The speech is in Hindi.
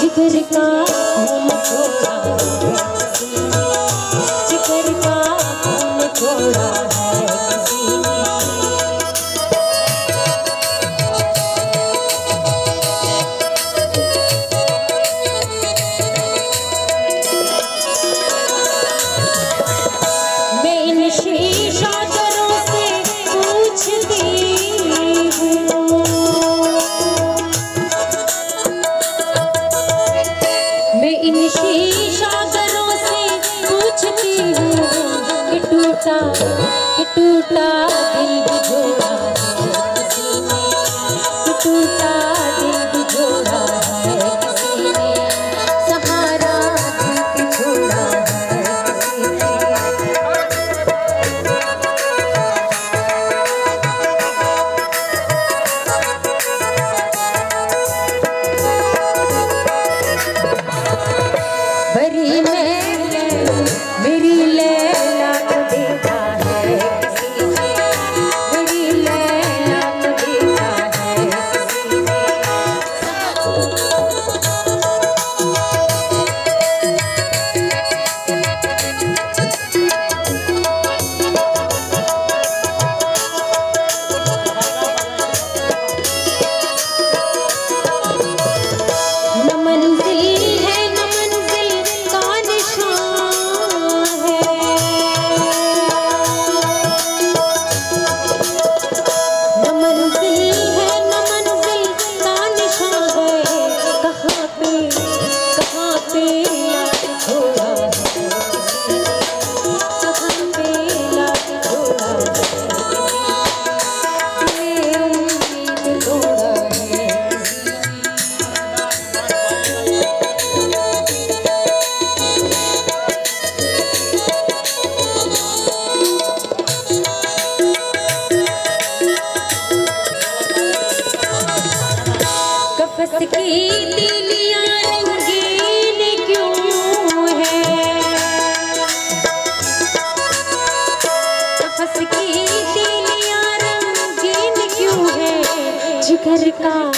जिगर का टूटा दिल भी कफस की क्यों है? कफस की दिलिया रंगीन क्यों है? जिगर का